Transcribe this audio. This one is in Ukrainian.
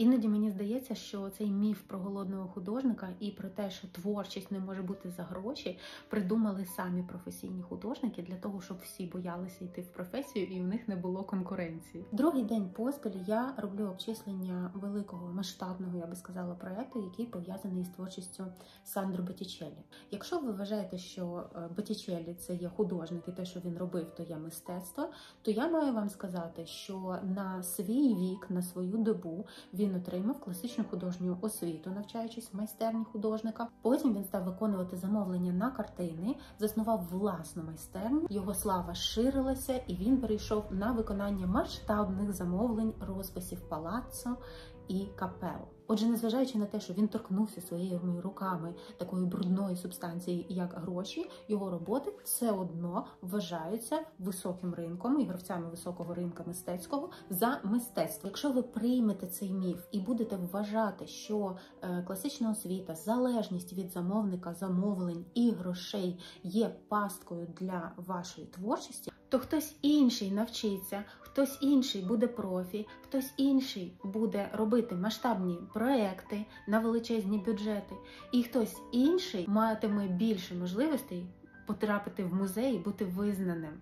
Іноді мені здається, що цей міф про голодного художника і про те, що творчість не може бути за гроші, придумали самі професійні художники для того, щоб всі боялися йти в професію і у них не було конкуренції. Другий день поспіль я роблю обчислення великого масштабного, я би сказала, проекту, який пов'язаний з творчістю Сандро Боттічеллі. Якщо ви вважаєте, що е, Боттічеллі – це є художник, і те, що він робив, то є мистецтво, то я маю вам сказати, що на свій вік, на свою добу він отримав класичну художню освіту, навчаючись в майстерні художника. Потім він став виконувати замовлення на картини, заснував власну майстерню. Його слава ширилася, і він перейшов на виконання масштабних замовлень розписів палаццо і капел. Отже, незважаючи на те, що він торкнувся своїми руками такої брудної субстанції, як гроші, його роботи все одно вважаються високим ринком і гравцями високого ринка мистецького за мистецтво. Якщо ви приймете цей міф і будете вважати, що е, класична освіта, залежність від замовника, замовлень і грошей є пасткою для вашої творчості. То хтось інший навчиться, хтось інший буде профі, хтось інший буде робити масштабні проекти на величезні бюджети, і хтось інший матиме більше можливостей потрапити в музей і бути визнаним.